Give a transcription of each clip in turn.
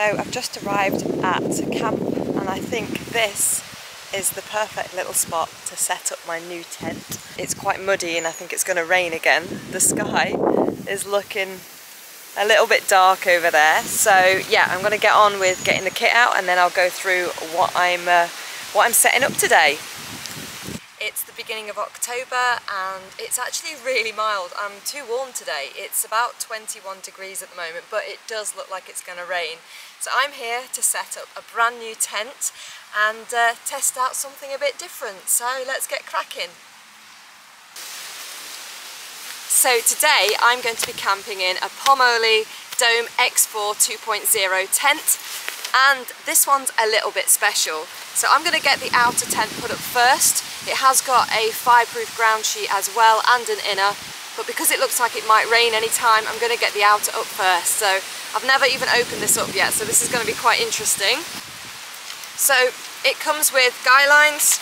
So I've just arrived at camp and I think this is the perfect little spot to set up my new tent. It's quite muddy and I think it's going to rain again. The sky is looking a little bit dark over there. So yeah, I'm going to get on with getting the kit out and then I'll go through what I'm, uh, what I'm setting up today. Beginning of October and it's actually really mild. I'm too warm today. It's about 21 degrees at the moment, but it does look like it's going to rain. So I'm here to set up a brand new tent and uh, test out something a bit different. So let's get cracking. So today I'm going to be camping in a Pomoly Dome X4 2.0 tent and this one's a little bit special. So I'm going to get the outer tent put up first. It has got a fireproof ground sheet as well and an inner, but because it looks like it might rain anytime, I'm going to get the outer up first. So I've never even opened this up yet, so this is going to be quite interesting. So it comes with guy lines.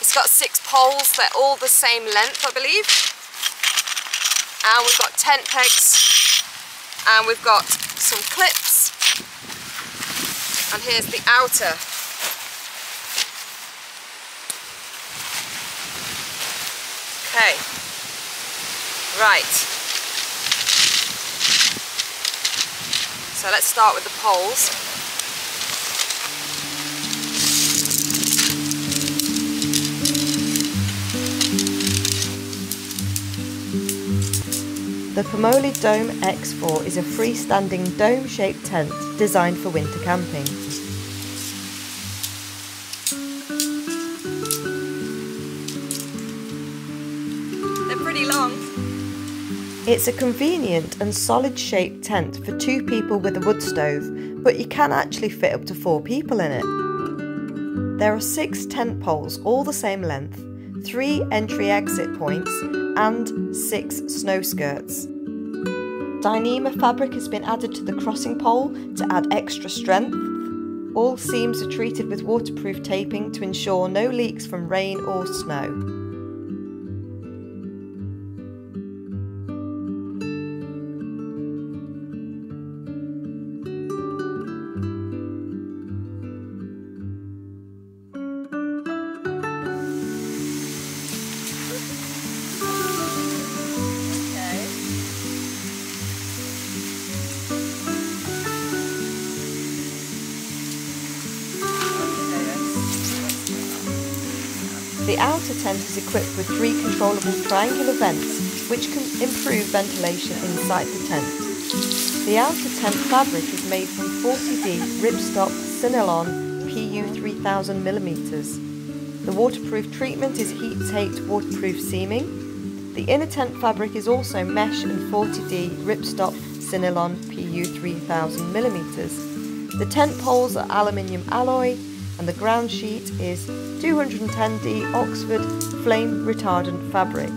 It's got six poles, they're all the same length, I believe. And we've got tent pegs, and we've got some clips, and here's the outer. Okay, right. So let's start with the poles. The Pomoly Dome X4 is a freestanding dome-shaped tent designed for winter camping. They're pretty long. It's a convenient and solid shaped tent for two people with a wood stove, but you can actually fit up to four people in it. There are six tent poles, all the same length, three entry exit points, and six snow skirts. Dyneema fabric has been added to the crossing pole to add extra strength. All seams are treated with waterproof taping to ensure no leaks from rain or snow. Is equipped with three controllable triangular vents which can improve ventilation inside the tent. The outer tent fabric is made from 40D ripstop Silnylon PU 3000mm. The waterproof treatment is heat taped waterproof seaming. The inner tent fabric is also mesh and 40D ripstop Silnylon PU 3000mm. The tent poles are aluminium alloy and the ground sheet is 210D Oxford flame retardant fabric.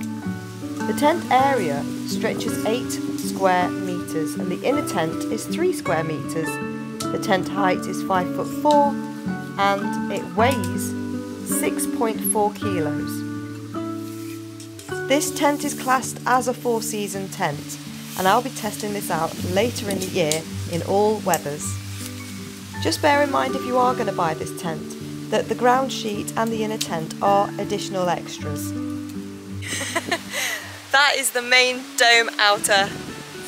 The tent area stretches 8 square metres and the inner tent is 3 square metres. The tent height is 5 foot 4 and it weighs 6.4 kilos. This tent is classed as a four season tent and I'll be testing this out later in the year in all weathers. Just bear in mind if you are going to buy this tent that the ground sheet and the inner tent are additional extras. that is the main dome outer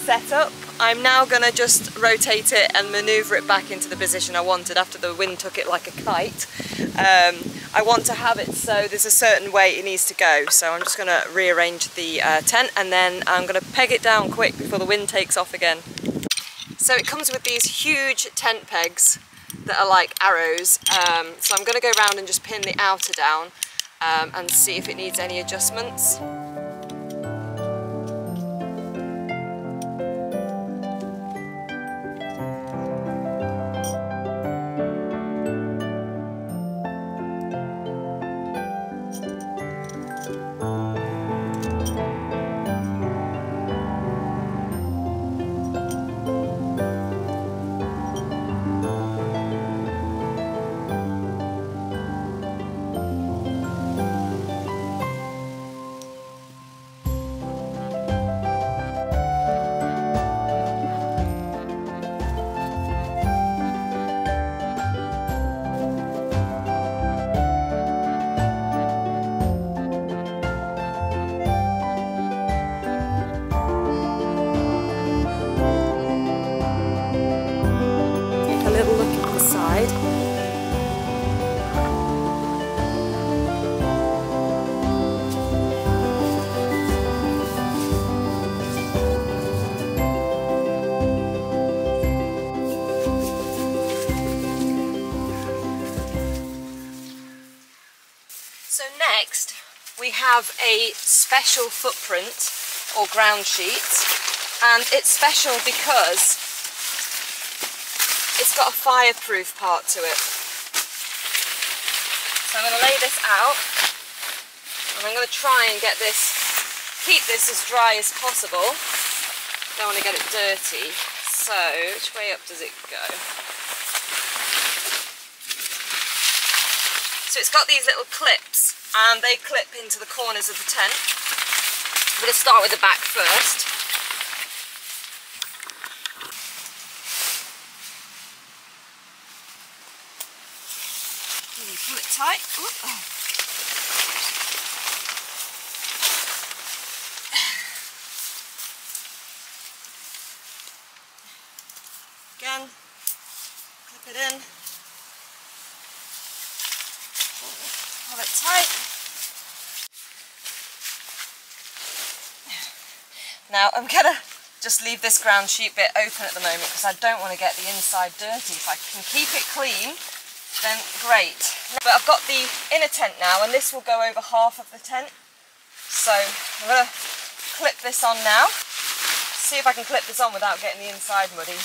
setup. I'm now going to just rotate it and manoeuvre it back into the position I wanted after the wind took it like a kite. Um, I want to have it so there's a certain way it needs to go so I'm just going to rearrange the uh, tent and then I'm going to peg it down quick before the wind takes off again. So it comes with these huge tent pegs that are like arrows. Um, so I'm going to go around and just pin the outer down um, and see if it needs any adjustments. A special footprint or ground sheet and it's special because it's got a fireproof part to it. So I'm going to lay this out and I'm going to try and get this, keep this as dry as possible. Don't want to get it dirty. So, which way up does it go? So it's got these little clips and they clip into the corners of the tent. I'm going to start with the back first. Pull it tight. Oh. Again, clip it in. Pull it tight. Now I'm gonna just leave this ground sheet bit open at the moment because I don't want to get the inside dirty. If I can keep it clean, then great. But I've got the inner tent now and this will go over half of the tent. So I'm to clip this on now. See if I can clip this on without getting the inside muddy.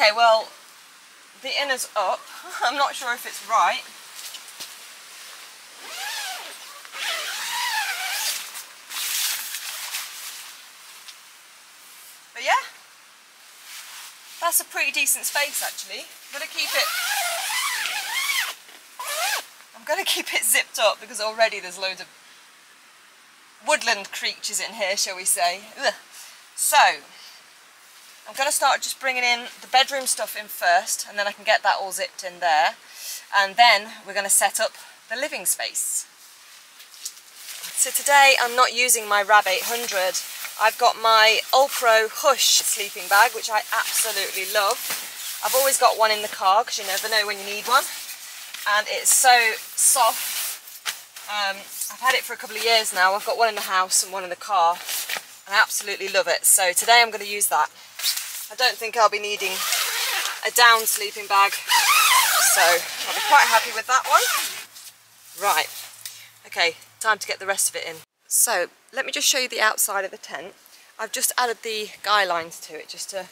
Okay, well, the inner's up. I'm not sure if it's right. But yeah, that's a pretty decent space actually. I'm gonna keep it I'm gonna keep it zipped up because already there's loads of woodland creatures in here, shall we say. Ugh. So, I'm going to start just bringing in the bedroom stuff in first and then I can get that all zipped in there and then we're going to set up the living space. So today I'm not using my RAB 800, I've got my Ulpro Hush sleeping bag which I absolutely love. I've always got one in the car because you never know when you need one and it's so soft. Um, I've had it for a couple of years now, I've got one in the house and one in the car and I absolutely love it so today I'm going to use that. I don't think I'll be needing a down sleeping bag, so I'll be quite happy with that one. Right, okay, time to get the rest of it in. So, let me just show you the outside of the tent. I've just added the guy lines to it just to,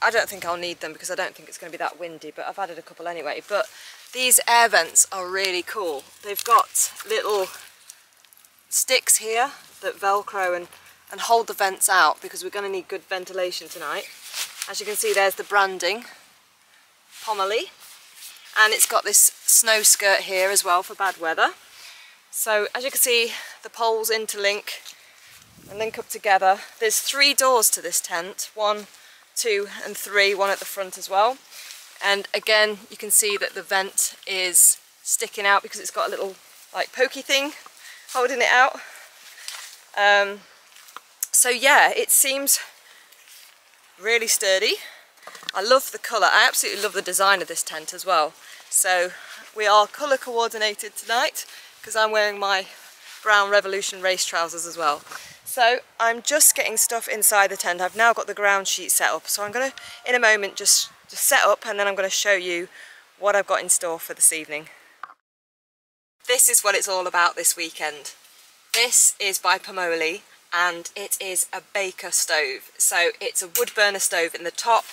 I don't think I'll need them because I don't think it's going to be that windy, but I've added a couple anyway. But these air vents are really cool. They've got little sticks here that velcro and, and hold the vents out because we're going to need good ventilation tonight. As you can see there's the branding, Pomoly, and it's got this snow skirt here as well for bad weather. So as you can see the poles interlink and link up together. There's three doors to this tent, one, two and three, one at the front as well. And again you can see that the vent is sticking out because it's got a little like pokey thing holding it out. Um, so yeah, it seems really sturdy. I love the colour, I absolutely love the design of this tent as well. So we are colour coordinated tonight because I'm wearing my brown Revolution race trousers as well. So I'm just getting stuff inside the tent. I've now got the ground sheet set up. So I'm going to, in a moment, just, just set up and then I'm going to show you what I've got in store for this evening. This is what it's all about this weekend. This is by Pomoly and it is a Baker stove. So it's a wood burner stove in the top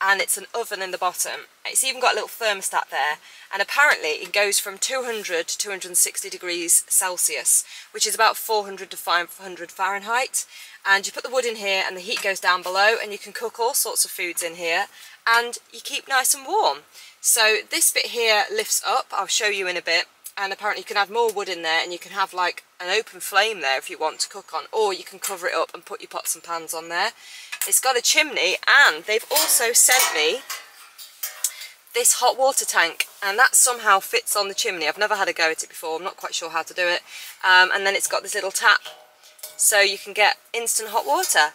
and it's an oven in the bottom. It's even got a little thermostat there and apparently it goes from 200 to 260 degrees Celsius which is about 400 to 500 Fahrenheit and you put the wood in here and the heat goes down below and you can cook all sorts of foods in here and you keep nice and warm. So this bit here lifts up, I'll show you in a bit and apparently you can add more wood in there and you can have like an open flame there if you want to cook on or you can cover it up and put your pots and pans on there it's got a chimney and they've also sent me this hot water tank and that somehow fits on the chimney. I've never had a go at it before, I'm not quite sure how to do it. Um, and then it's got this little tap so you can get instant hot water.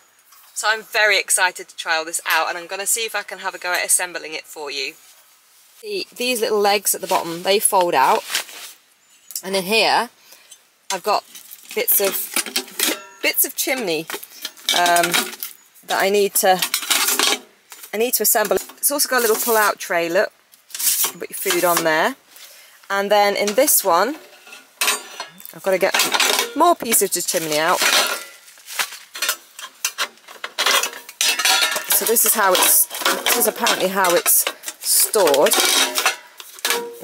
So I'm very excited to try all this out and I'm going to see if I can have a go at assembling it for you. The, these little legs at the bottom, they fold out. And in here, I've got bits of bits of chimney um, that I need to I need to assemble. It's also got a little pull-out tray, look. You put your food on there. And then in this one, I've got to get more pieces of chimney out. So this is how it's, this is apparently how it's stored.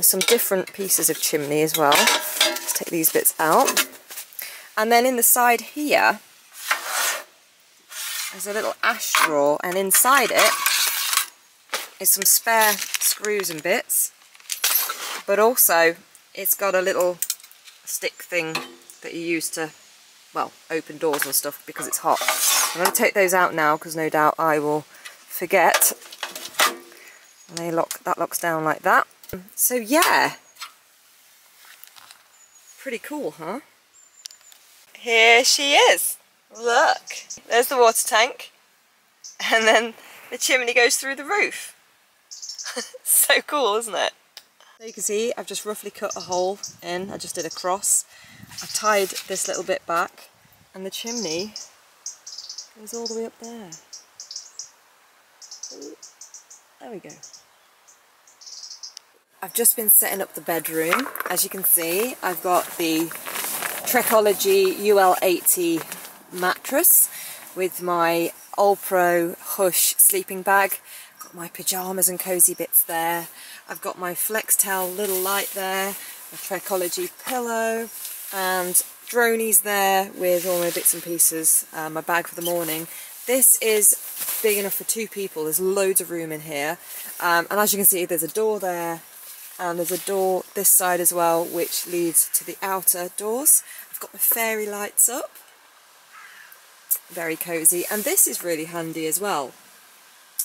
There's some different pieces of chimney as well. Let's take these bits out. And then in the side here, there's a little ash drawer and inside it is some spare screws and bits. But also it's got a little stick thing that you use to, well, open doors and stuff because it's hot. I'm going to take those out now because no doubt I will forget. And they lock, that locks down like that. So yeah, pretty cool, huh? Here she is. Look, there's the water tank. And then the chimney goes through the roof. so cool, isn't it? So you can see I've just roughly cut a hole in. I just did a cross. I've tied this little bit back and the chimney goes all the way up there. There we go. I've just been setting up the bedroom. As you can see, I've got the Trekology UL80 mattress with my Allpro Hush sleeping bag. Got my pyjamas and cosy bits there. I've got my Flextail little light there, a Trekology pillow, and dronies there with all my bits and pieces, uh, my bag for the morning. This is big enough for two people. There's loads of room in here. Um, and as you can see, there's a door there and there's a door this side as well which leads to the outer doors. I've got my fairy lights up, very cosy, and this is really handy as well.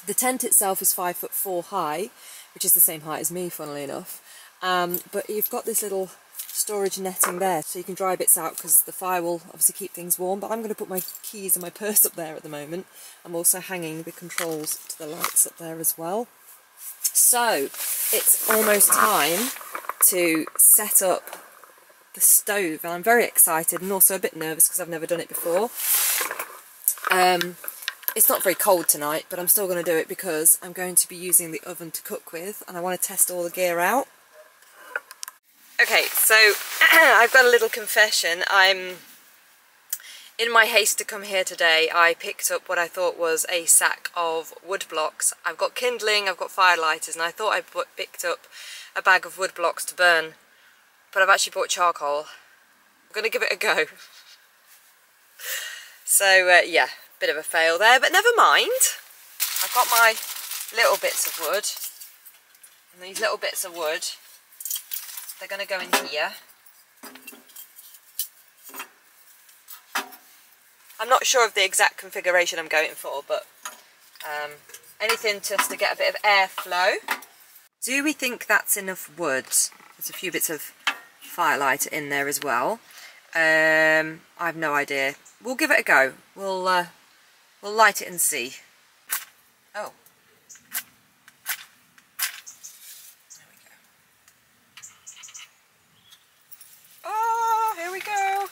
The tent itself is five foot four high, which is the same height as me, funnily enough, um, but you've got this little storage netting there so you can dry bits out because the fire will obviously keep things warm but I'm going to put my keys and my purse up there at the moment. I'm also hanging the controls to the lights up there as well. So it's almost time to set up the stove and I'm very excited and also a bit nervous because I've never done it before. Um, it's not very cold tonight but I'm still going to do it because I'm going to be using the oven to cook with and I want to test all the gear out. Okay, so I've got a little confession. I'm in my haste to come here today, I picked up what I thought was a sack of wood blocks. I've got kindling, I've got firelighters, and I thought I picked up a bag of wood blocks to burn, but I've actually bought charcoal. I'm going to give it a go. so, uh, yeah, bit of a fail there, but never mind. I've got my little bits of wood, and these little bits of wood, they're going to go in here. I'm not sure of the exact configuration I'm going for, but um, anything just to get a bit of airflow. Do we think that's enough wood? There's a few bits of firelight in there as well. Um, I have no idea. We'll give it a go. We'll uh, we'll light it and see. Oh. There we go. Oh, here we go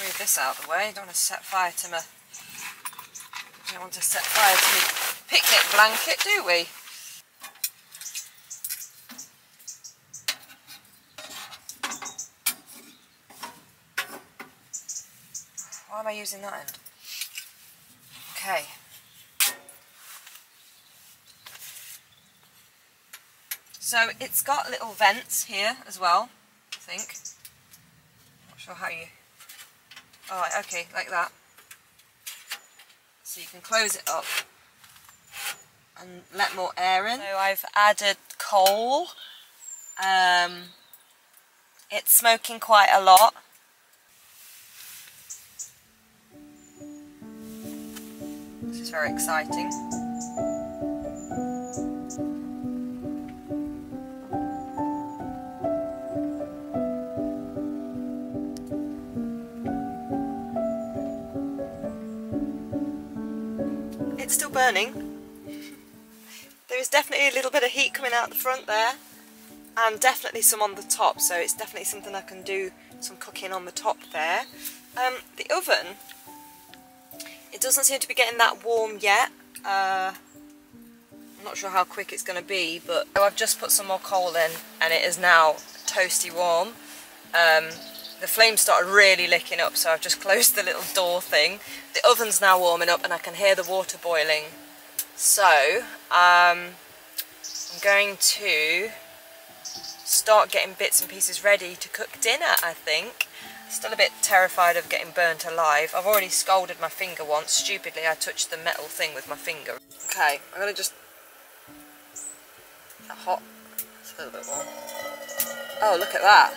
move this out of the way. Don't want to set fire to my don't want to set fire to my picnic blanket, do we? Why am I using that end? Okay. So it's got little vents here as well, I think. Not sure how you Alright, okay, like that. So you can close it up and let more air in. So I've added coal. Um, it's smoking quite a lot. This is very exciting. Still burning. there is definitely a little bit of heat coming out the front there and definitely some on the top so it's definitely something I can do some cooking on the top there. Um, the oven, it doesn't seem to be getting that warm yet. Uh, I'm not sure how quick it's going to be but I've just put some more coal in and it is now toasty warm. Um, the flame started really licking up so I've just closed the little door thing. The oven's now warming up and I can hear the water boiling. So um, I'm going to start getting bits and pieces ready to cook dinner I think. Still a bit terrified of getting burnt alive. I've already scalded my finger once. Stupidly I touched the metal thing with my finger. Okay, I'm going to just... That hot? It's a little bit warm. Oh, look at that.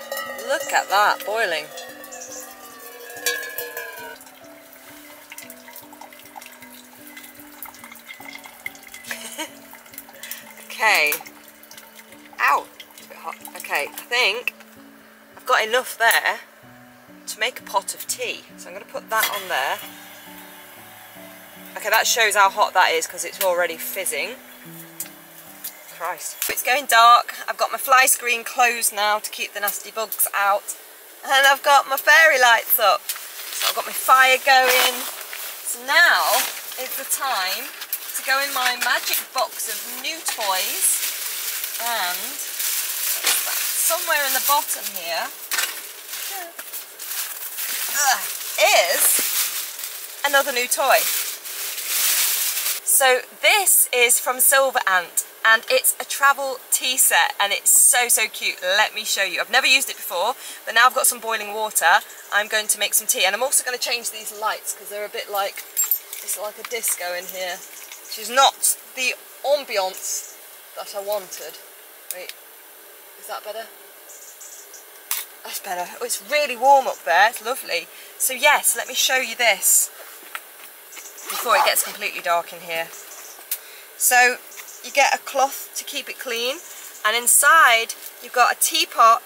Look at that, boiling. okay. Ow, it's a bit hot. Okay, I think I've got enough there to make a pot of tea. So I'm going to put that on there. Okay, that shows how hot that is because it's already fizzing. Christ. It's going dark. I've got my fly screen closed now to keep the nasty bugs out. And I've got my fairy lights up. So I've got my fire going. So now is the time to go in my magic box of new toys. And somewhere in the bottom here uh, is another new toy. So this is from SilverAnt and it's a travel tea set and it's so so cute. Let me show you. I've never used it before but now I've got some boiling water I'm going to make some tea. And I'm also going to change these lights because they're a bit like it's like a disco in here which is not the ambiance that I wanted. Wait is that better? That's better. Oh it's really warm up there. It's lovely. So yes let me show you this before it gets completely dark in here. So you get a cloth to keep it clean and inside you've got a teapot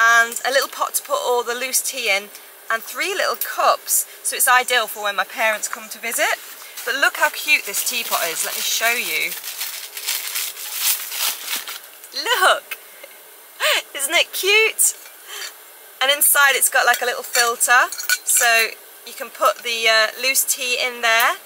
and a little pot to put all the loose tea in and three little cups. So it's ideal for when my parents come to visit. But look how cute this teapot is. Let me show you. Look! Isn't it cute? And inside it's got like a little filter. So you can put the uh, loose tea in there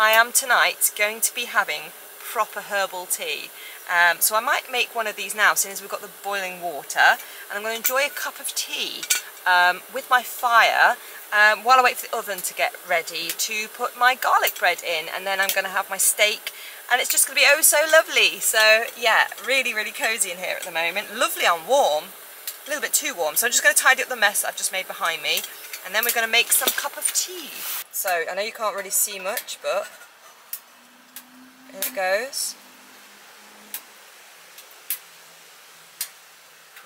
I am tonight going to be having proper herbal tea. Um, so I might make one of these now, since we've got the boiling water, and I'm going to enjoy a cup of tea um, with my fire um, while I wait for the oven to get ready to put my garlic bread in, and then I'm going to have my steak, and it's just going to be oh so lovely. So yeah, really, really cosy in here at the moment. Lovely and warm, a little bit too warm, so I'm just going to tidy up the mess I've just made behind me, and then we're going to make some cup of tea. So, I know you can't really see much, but here it goes.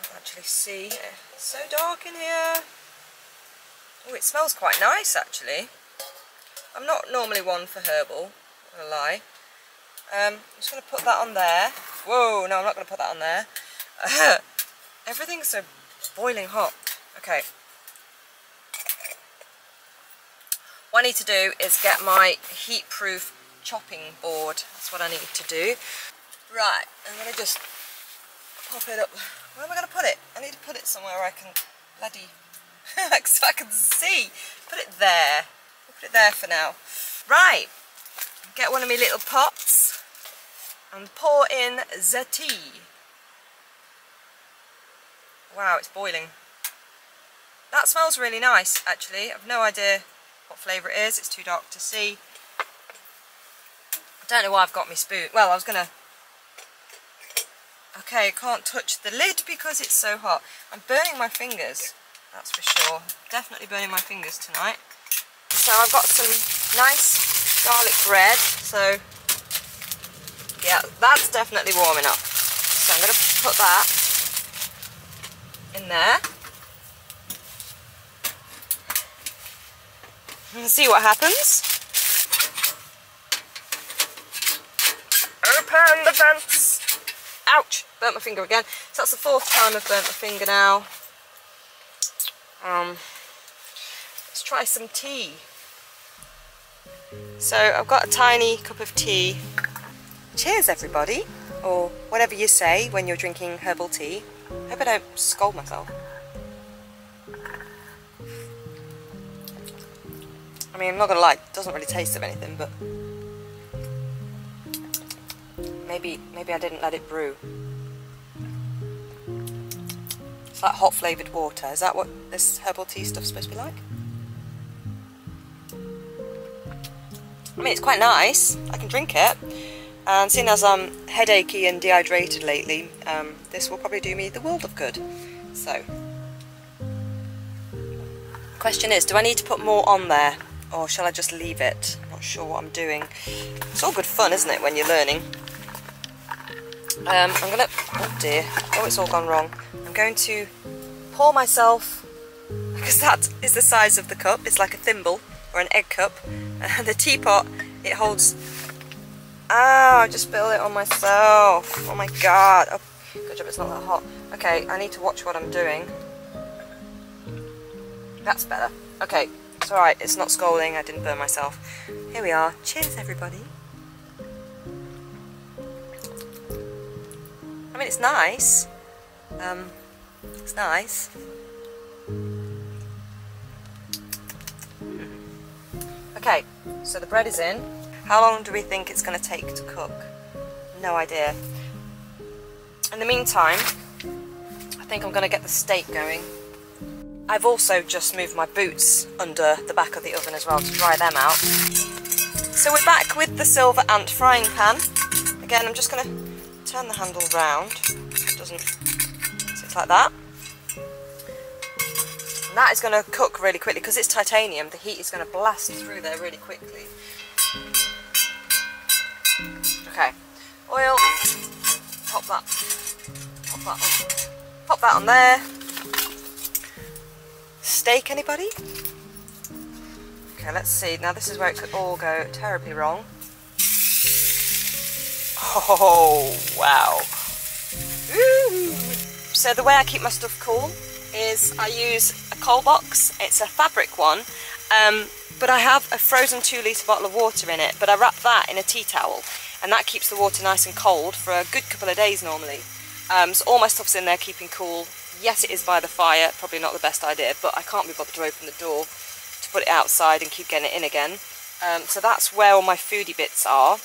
Can't actually see. It's so dark in here. Oh, it smells quite nice, actually. I'm not normally one for herbal, I'm lie. Um, I'm just going to put that on there. Whoa, no, I'm not going to put that on there. everything's so boiling hot. Okay, What I need to do is get my heat-proof chopping board. That's what I need to do. Right, I'm going to just pop it up. Where am I going to put it? I need to put it somewhere where I can bloody... so I can see. Put it there. put it there for now. Right, get one of my little pots and pour in the tea. Wow, it's boiling. That smells really nice, actually. I've no idea what flavour it is. It's too dark to see. I don't know why I've got my spoon. Well, I was going to... Okay, I can't touch the lid because it's so hot. I'm burning my fingers, that's for sure. Definitely burning my fingers tonight. So I've got some nice garlic bread. So, yeah, that's definitely warming up. So I'm going to put that in there. And see what happens. Open the vents. Ouch, burnt my finger again. So that's the fourth time I've burnt my finger now. Um, let's try some tea. So I've got a tiny cup of tea. Cheers everybody, or whatever you say when you're drinking herbal tea. Hope I don't scold myself. I mean, I'm not gonna lie, it doesn't really taste of anything, but maybe maybe I didn't let it brew. It's like hot flavoured water. Is that what this herbal tea stuff's supposed to be like? I mean, it's quite nice. I can drink it. And seeing as I'm headachy and dehydrated lately, um, this will probably do me the world of good. So, question is, do I need to put more on there? Or shall I just leave it? I'm not sure what I'm doing. It's all good fun, isn't it, when you're learning? Um, I'm gonna, oh dear, oh it's all gone wrong. I'm going to pour myself, because that is the size of the cup, it's like a thimble or an egg cup. And the teapot, it holds, ah, I just spilled it on myself. Oh my god. Oh, good job it's not that hot. Okay, I need to watch what I'm doing. That's better. Okay, alright, it's not scalding, I didn't burn myself. Here we are. Cheers everybody. I mean, it's nice. Um, it's nice. Okay, so the bread is in. How long do we think it's going to take to cook? No idea. In the meantime, I think I'm going to get the steak going. I've also just moved my boots under the back of the oven as well to dry them out. So we're back with the SilverAnt frying pan. Again, I'm just going to turn the handle round. It doesn't, so it's like that. And that is going to cook really quickly because it's titanium. The heat is going to blast through there really quickly. Okay, oil. Pop that. Pop that on. Pop that on there. Steak, anybody? Okay, let's see. Now this is where it could all go terribly wrong. Oh, wow. Ooh. So the way I keep my stuff cool is I use a coal box. It's a fabric one, um, but I have a frozen two litre bottle of water in it, but I wrap that in a tea towel, and that keeps the water nice and cold for a good couple of days normally. Um, so all my stuff's in there keeping cool. Yes, it is by the fire, probably not the best idea, but I can't be bothered to open the door to put it outside and keep getting it in again. Um, so that's where all my foodie bits are.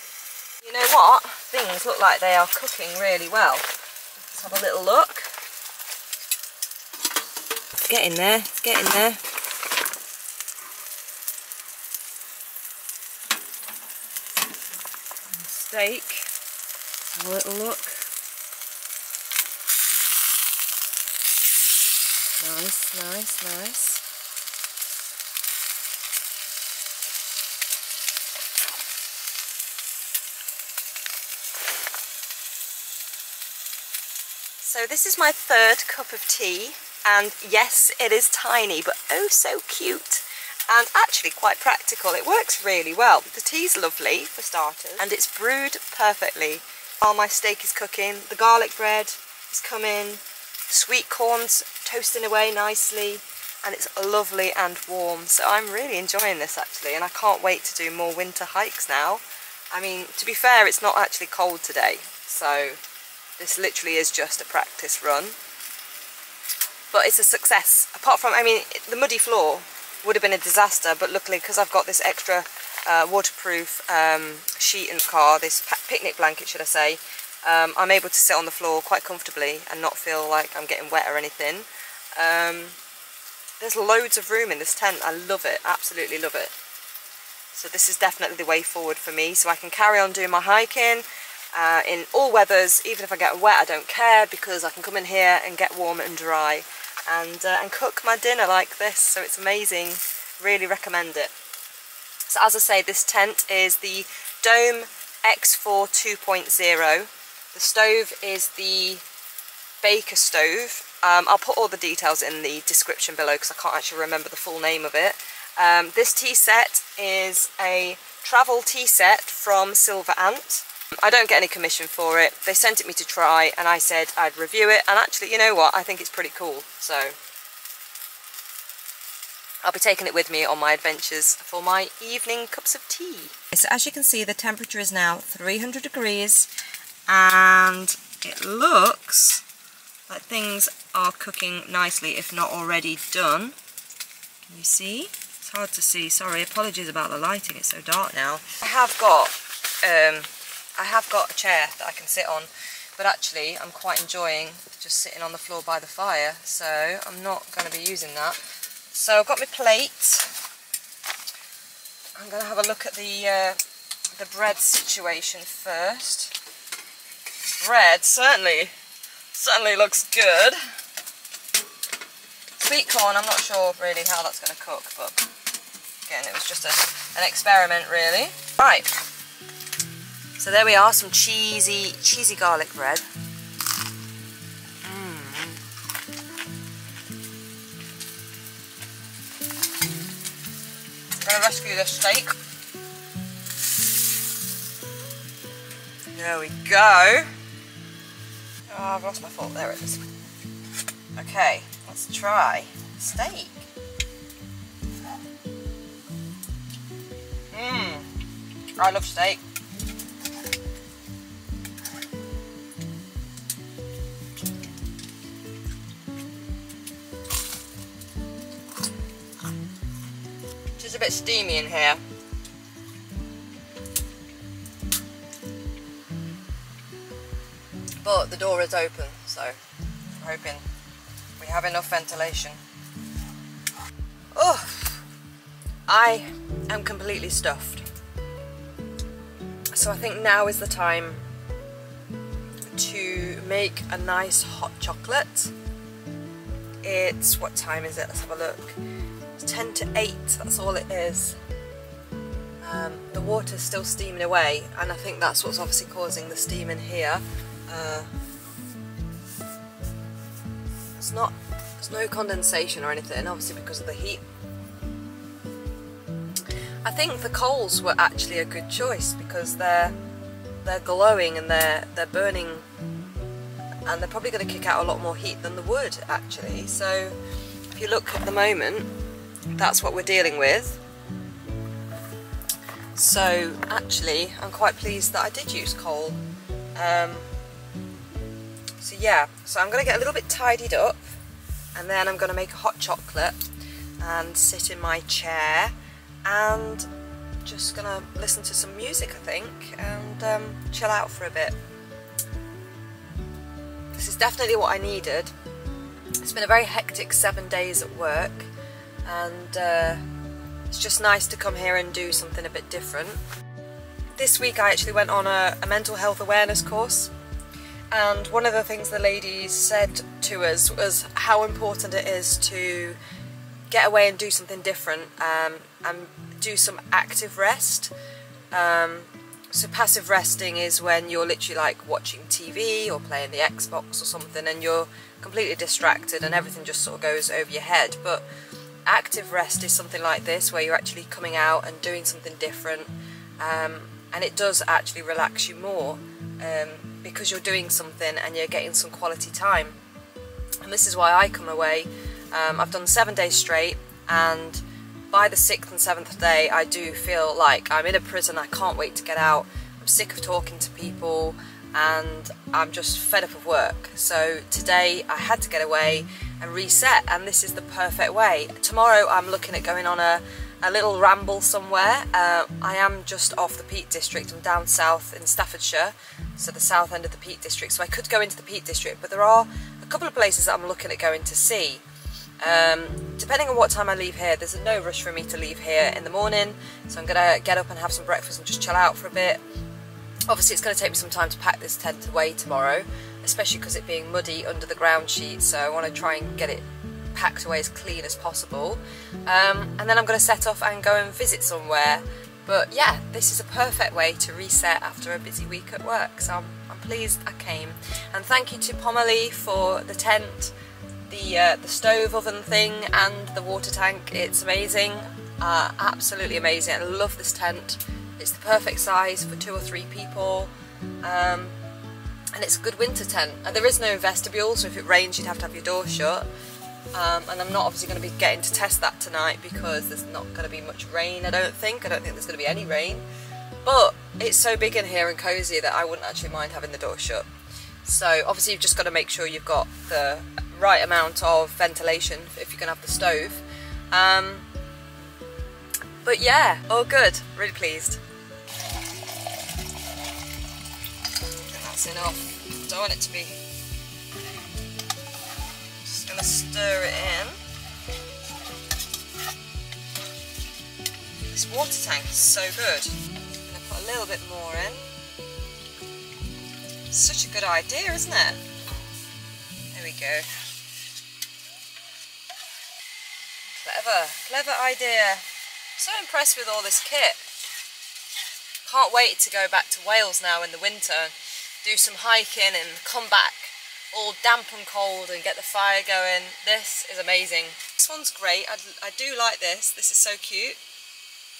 You know what? Things look like they are cooking really well. Let's have a little look. Get in there, get in there. Steak, have a little look. Nice, nice, nice. So this is my third cup of tea and yes it is tiny but oh so cute and actually quite practical. It works really well. The tea's lovely for starters and it's brewed perfectly while my steak is cooking. The garlic bread is coming, sweet corn's toasting away nicely and it's lovely and warm so I'm really enjoying this actually and I can't wait to do more winter hikes now. I mean to be fair it's not actually cold today so this literally is just a practice run but it's a success. Apart from, I mean, the muddy floor would have been a disaster, but luckily because I've got this extra uh, waterproof um, sheet in the car, this picnic blanket should I say, um, I'm able to sit on the floor quite comfortably and not feel like I'm getting wet or anything. Um, there's loads of room in this tent, I love it, absolutely love it. So this is definitely the way forward for me, so I can carry on doing my hiking, uh, in all weathers, even if I get wet I don't care because I can come in here and get warm and dry and, uh, and cook my dinner like this. So it's amazing. Really recommend it. So as I say this tent is the Dome X4 2.0 the stove is the Baker stove um, I'll put all the details in the description below because I can't actually remember the full name of it um, this tea set is a travel tea set from SilverAnt I don't get any commission for it. They sent it me to try and I said I'd review it and actually, you know what, I think it's pretty cool. So, I'll be taking it with me on my adventures for my evening cups of tea. So as you can see the temperature is now 300 degrees and it looks like things are cooking nicely if not already done. Can you see? It's hard to see, sorry, apologies about the lighting, it's so dark now. I have got um, I have got a chair that I can sit on but actually I'm quite enjoying just sitting on the floor by the fire so I'm not going to be using that. So I've got my plate. I'm going to have a look at the uh, the bread situation first. Bread certainly certainly looks good. Sweet corn, I'm not sure really how that's going to cook, but again, it was just a, an experiment really. Right, so there we are, some cheesy, cheesy garlic bread. Mm. I'm going to rescue this steak. There we go. Oh, I've lost my fork. There it is. Okay, let's try steak. Mmm. I love steak. It's a bit steamy in here. But the door is open, so I'm hoping we have enough ventilation. Oh, I am completely stuffed. So I think now is the time to make a nice hot chocolate. It's, what time is it? Let's have a look. 10 to 8, that's all it is. Um, the water's still steaming away and I think that's what's obviously causing the steam in here. Uh, it's not, there's no condensation or anything, obviously because of the heat. I think the coals were actually a good choice because they're they're glowing and they're they're burning and they're probably going to kick out a lot more heat than the wood actually so if you look at the moment that's what we're dealing with. So actually, I'm quite pleased that I did use coal. Um, so yeah, so I'm going to get a little bit tidied up and then I'm going to make a hot chocolate and sit in my chair and just going to listen to some music I think and um, chill out for a bit. This is definitely what I needed. It's been a very hectic seven days at work and uh, it's just nice to come here and do something a bit different. This week I actually went on a, a mental health awareness course and one of the things the lady said to us was how important it is to get away and do something different um, and do some active rest. Um, so passive resting is when you're literally like watching TV or playing the Xbox or something and you're completely distracted and everything just sort of goes over your head. But active rest is something like this where you're actually coming out and doing something different um, and it does actually relax you more um, because you're doing something and you're getting some quality time. And this is why I come away. Um, I've done seven days straight and by the sixth and seventh day I do feel like I'm in a prison. I can't wait to get out. I'm sick of talking to people and I'm just fed up of work. So today I had to get away and reset and this is the perfect way. Tomorrow I'm looking at going on a, a little ramble somewhere. Uh, I am just off the Peak District, I'm down south in Staffordshire, so the south end of the Peak District, so I could go into the Peak District, but there are a couple of places that I'm looking at going to see. Um, depending on what time I leave here, there's no rush for me to leave here in the morning, so I'm going to get up and have some breakfast and just chill out for a bit. Obviously it's going to take me some time to pack this tent away tomorrow, especially because it being muddy under the ground sheet so I want to try and get it packed away as clean as possible. Um, and then I'm going to set off and go and visit somewhere. But yeah this is a perfect way to reset after a busy week at work. So I'm, I'm pleased I came. And thank you to Pomoly for the tent the uh, the stove oven thing and the water tank. It's amazing. Uh, absolutely amazing. I love this tent. It's the perfect size for two or three people. Um, and it's a good winter tent. There is no vestibule, so if it rains you'd have to have your door shut. Um, and I'm not obviously going to be getting to test that tonight because there's not going to be much rain I don't think. I don't think there's going to be any rain. But it's so big in here and cosy that I wouldn't actually mind having the door shut. So obviously you've just got to make sure you've got the right amount of ventilation if you're going to have the stove. Um, but yeah, all good. Really pleased. That's enough. Don't want it to be gonna stir it in. This water tank is so good. I'm gonna put a little bit more in. Such a good idea, isn't it? There we go. Clever, clever idea. So impressed with all this kit. Can't wait to go back to Wales now in the winter, do some hiking and come back all damp and cold and get the fire going. This is amazing. This one's great. I, I do like this. This is so cute.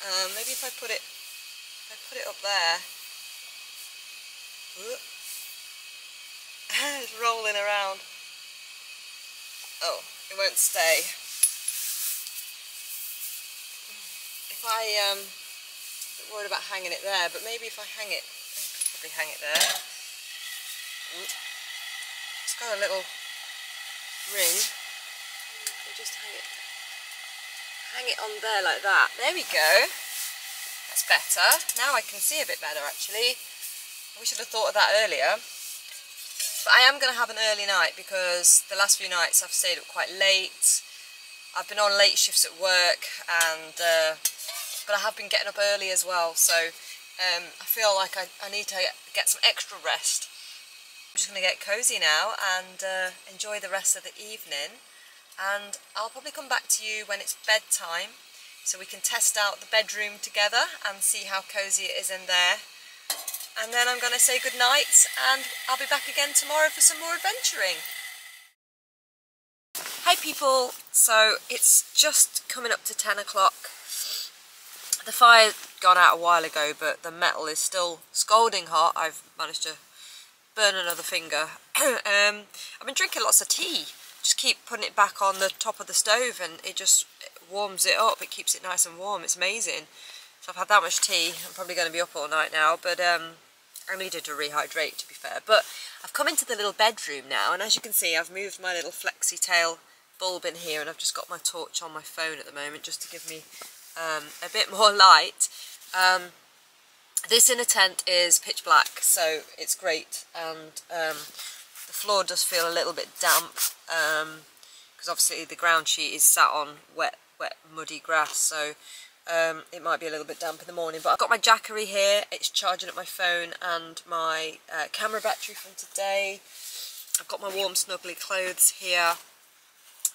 Um, maybe if I put it, if I put it up there. it's rolling around. Oh, it won't stay. If I, um, worried about hanging it there, but maybe if I hang it, I could probably hang it there got a little ring. We just hang it, hang it on there like that. There we go. That's better. Now I can see a bit better actually. We should have thought of that earlier. But I am going to have an early night because the last few nights I've stayed up quite late. I've been on late shifts at work and uh, but I have been getting up early as well so um, I feel like I, I need to get some extra rest just going to get cosy now and uh, enjoy the rest of the evening and I'll probably come back to you when it's bedtime so we can test out the bedroom together and see how cosy it is in there and then I'm going to say good night and I'll be back again tomorrow for some more adventuring. Hi people, so it's just coming up to 10 o'clock. The fire gone out a while ago but the metal is still scalding hot. I've managed to burn another finger. um, I've been drinking lots of tea. Just keep putting it back on the top of the stove and it just warms it up. It keeps it nice and warm. It's amazing. So I've had that much tea. I'm probably going to be up all night now, but um, I needed to rehydrate to be fair. But I've come into the little bedroom now and as you can see I've moved my little Flextail bulb in here and I've just got my torch on my phone at the moment just to give me um, a bit more light. Um, this inner tent is pitch black, so it's great, and um, the floor does feel a little bit damp, because um, obviously the ground sheet is sat on wet, wet, muddy grass, so um, it might be a little bit damp in the morning. But I've got my Jackery here, it's charging up my phone and my uh, camera battery from today. I've got my warm snuggly clothes here,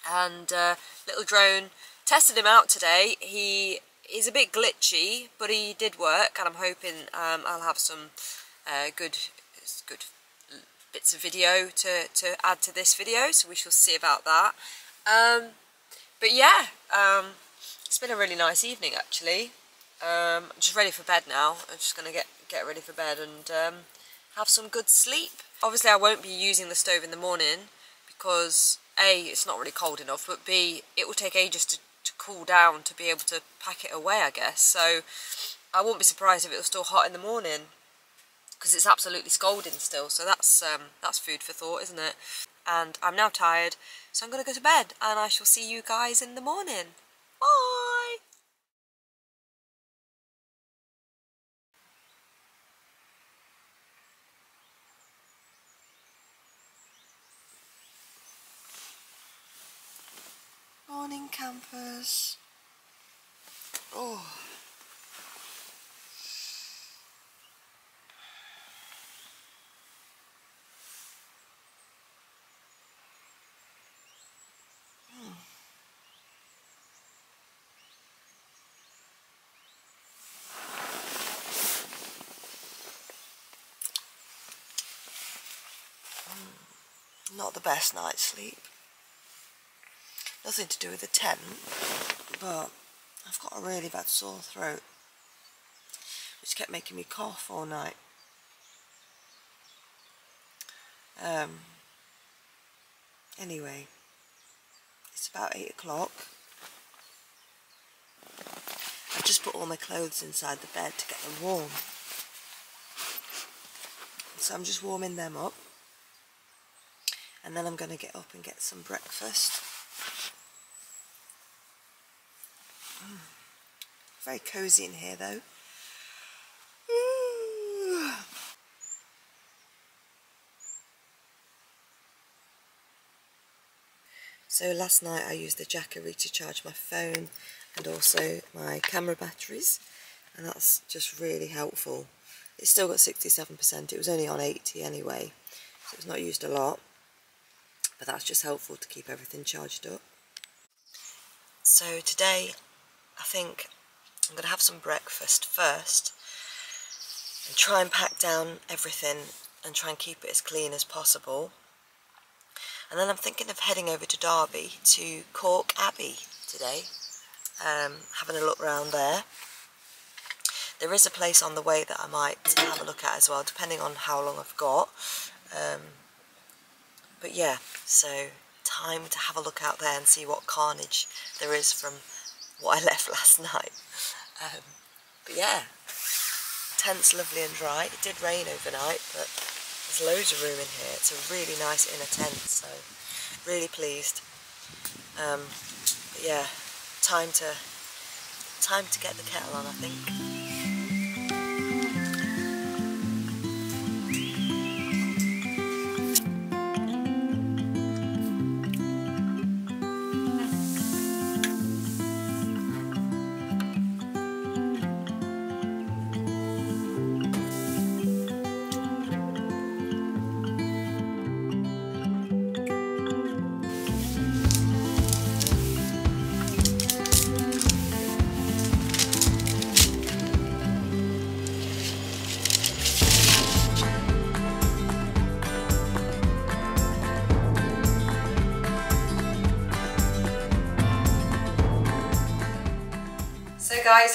and uh, little drone. Tested him out today. He He's a bit glitchy, but he did work, and I'm hoping um, I'll have some uh, good, good bits of video to, to add to this video, so we shall see about that. Um, but yeah, um, it's been a really nice evening actually. Um, I'm just ready for bed now. I'm just going to get, get ready for bed and um, have some good sleep. Obviously I won't be using the stove in the morning because A, it's not really cold enough, but B, it will take ages to to cool down to be able to pack it away, I guess. So I wouldn't be surprised if it was still hot in the morning because it's absolutely scalding still. So that's um, that's food for thought, isn't it? And I'm now tired, so I'm going to go to bed and I shall see you guys in the morning. Bye! Morning campers. Oh. Hmm. Hmm. Not the best night's sleep nothing to do with the tent, but I've got a really bad sore throat, which kept making me cough all night. Um, anyway, it's It's about 8 o'clock. I've just put all my clothes inside the bed to get them warm. So I'm just warming them up. And then I'm going to get up and get some breakfast. Very cosy in here though. So last night I used the Jackery to charge my phone and also my camera batteries and that's just really helpful. It's still got 67%, it was only on 80 anyway, so it's not used a lot, but that's just helpful to keep everything charged up. So today I think I'm going to have some breakfast first and try and pack down everything and try and keep it as clean as possible. And then I'm thinking of heading over to Derby to Calke Abbey today, um, having a look round there. There is a place on the way that I might have a look at as well, depending on how long I've got. Um, but yeah, so time to have a look out there and see what carnage there is from what I left last night. Um, but yeah, tent's lovely and dry. It did rain overnight, but there's loads of room in here. It's a really nice inner tent, so really pleased. Um, yeah, time to time to get the kettle on, I think.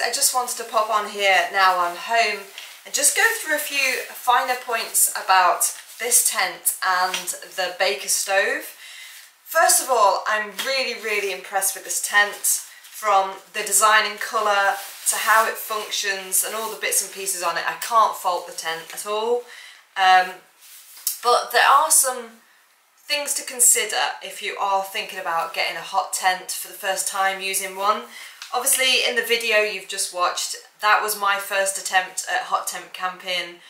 I just wanted to pop on here now I'm home and just go through a few finer points about this tent and the Baker stove. First of all, I'm really, really impressed with this tent from the design and colour to how it functions and all the bits and pieces on it. I can't fault the tent at all. Um, but there are some things to consider if you are thinking about getting a hot tent for the first time using one. Obviously in the video you've just watched, that was my first attempt at hot tent camping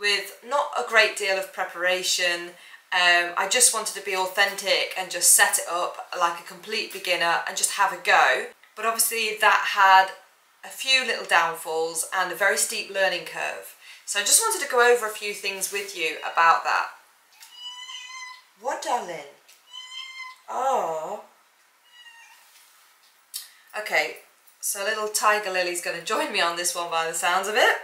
with not a great deal of preparation. Um, I just wanted to be authentic and just set it up like a complete beginner and just have a go. But obviously that had a few little downfalls and a very steep learning curve. So I just wanted to go over a few things with you about that. What, darling? Oh. Okay, so little Tiger Lily's going to join me on this one by the sounds of it.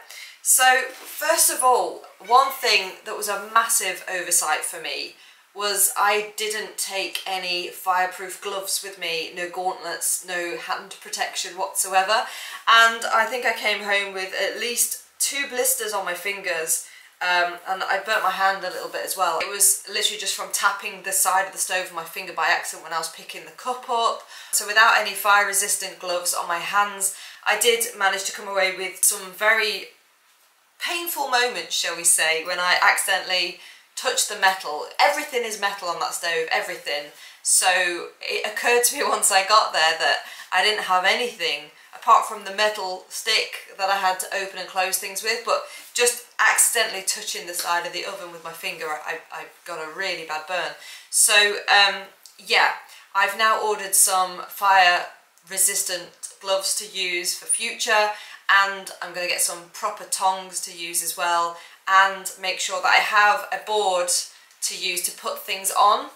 So first of all, one thing that was a massive oversight for me was I didn't take any fireproof gloves with me, no gauntlets, no hand protection whatsoever. And I think I came home with at least two blisters on my fingers um, and I burnt my hand a little bit as well. It was literally just from tapping the side of the stove with my finger by accident when I was picking the cup up. So without any fire resistant gloves on my hands, I did manage to come away with some very painful moments, shall we say, when I accidentally touched the metal. Everything is metal on that stove, everything. So it occurred to me once I got there that I didn't have anything apart from the metal stick that I had to open and close things with, but just accidentally touching the side of the oven with my finger, I, I got a really bad burn. So um, yeah, I've now ordered some fire resistant gloves to use for future and I'm going to get some proper tongs to use as well and make sure that I have a board to use to put things on.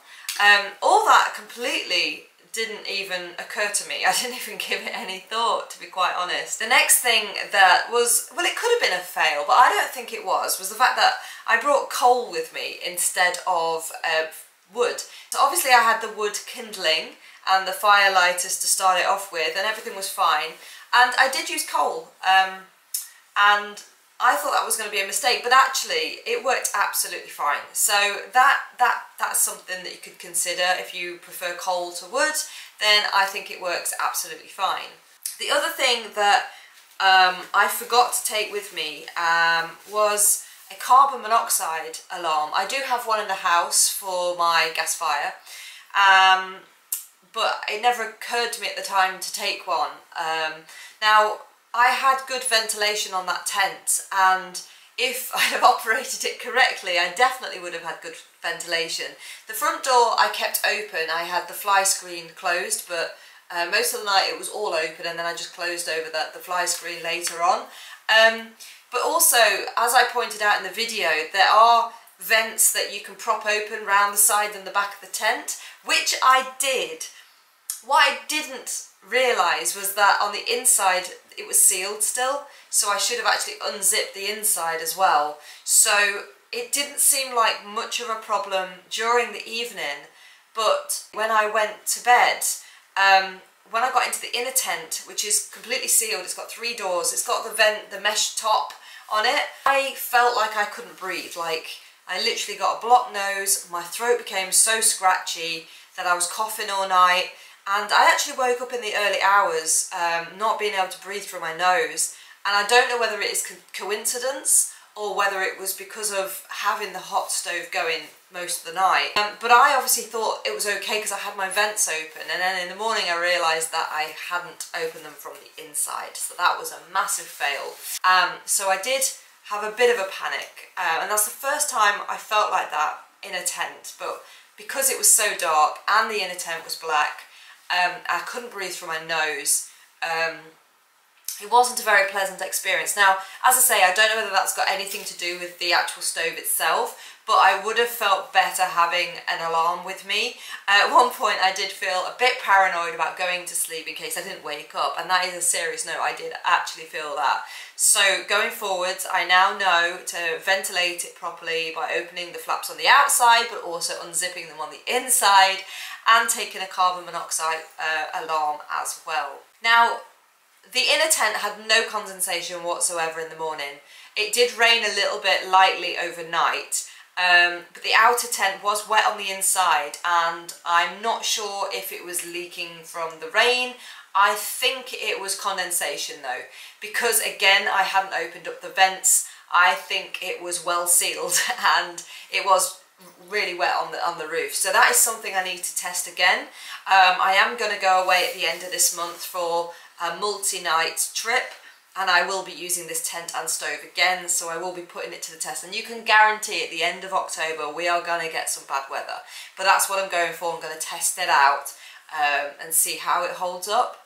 Um, all that completely didn't even occur to me. I didn't even give it any thought, to be quite honest. The next thing that was, well, it could have been a fail, but I don't think it was, was the fact that I brought coal with me instead of uh, wood. So obviously I had the wood kindling and the fire lighters to start it off with, and everything was fine. And I did use coal, um, and I thought that was going to be a mistake, but actually it worked absolutely fine. So that that that's something that you could consider if you prefer coal to wood, then I think it works absolutely fine. The other thing that um, I forgot to take with me um, was a carbon monoxide alarm. I do have one in the house for my gas fire, um, but it never occurred to me at the time to take one. Um, now, I had good ventilation on that tent and if I'd have operated it correctly, I definitely would have had good ventilation. The front door I kept open. I had the fly screen closed, but uh, most of the night it was all open and then I just closed over that the fly screen later on. Um, but also, as I pointed out in the video, there are vents that you can prop open round the side and the back of the tent, which I did. What I didn't realise was that on the inside it was sealed still so I should have actually unzipped the inside as well. So it didn't seem like much of a problem during the evening but when I went to bed um, when I got into the inner tent which is completely sealed it's got three doors it's got the vent the mesh top on it I felt like I couldn't breathe. Like I literally got a blocked nose my throat became so scratchy that I was coughing all night and I actually woke up in the early hours um, not being able to breathe through my nose. And I don't know whether it is co coincidence or whether it was because of having the hot stove going most of the night. Um, but I obviously thought it was okay because I had my vents open. And then in the morning I realised that I hadn't opened them from the inside. So that was a massive fail. Um, so I did have a bit of a panic. Uh, and that's the first time I felt like that in a tent. But because it was so dark and the inner tent was black um, I couldn't breathe through my nose. Um, it wasn't a very pleasant experience. Now, as I say, I don't know whether that's got anything to do with the actual stove itself, but I would have felt better having an alarm with me. Uh, at one point I did feel a bit paranoid about going to sleep in case I didn't wake up and that is a serious note, I did actually feel that. So going forwards I now know to ventilate it properly by opening the flaps on the outside but also unzipping them on the inside and taking a carbon monoxide uh, alarm as well. Now the inner tent had no condensation whatsoever in the morning. It did rain a little bit lightly overnight um, but the outer tent was wet on the inside and I'm not sure if it was leaking from the rain. I think it was condensation though because again I hadn't opened up the vents. I think it was well sealed and it was really wet on the on the roof so that is something I need to test again um, I am going to go away at the end of this month for a multi-night trip and I will be using this tent and stove again so I will be putting it to the test and you can guarantee at the end of October we are going to get some bad weather but that's what I'm going for, I'm going to test it out um, and see how it holds up.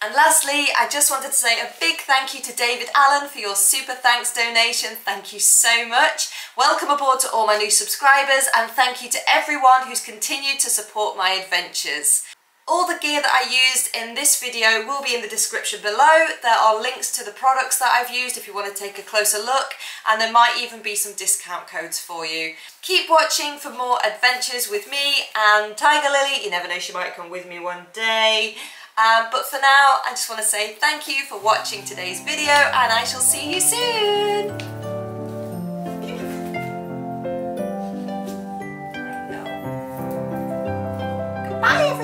And lastly, I just wanted to say a big thank you to David Allen for your super thanks donation. Thank you so much. Welcome aboard to all my new subscribers and thank you to everyone who's continued to support my adventures. All the gear that I used in this video will be in the description below. There are links to the products that I've used if you want to take a closer look and there might even be some discount codes for you. Keep watching for more adventures with me and Tiger Lily. You never know, she might come with me one day. Um, but for now, I just want to say thank you for watching today's video and I shall see you soon. Bye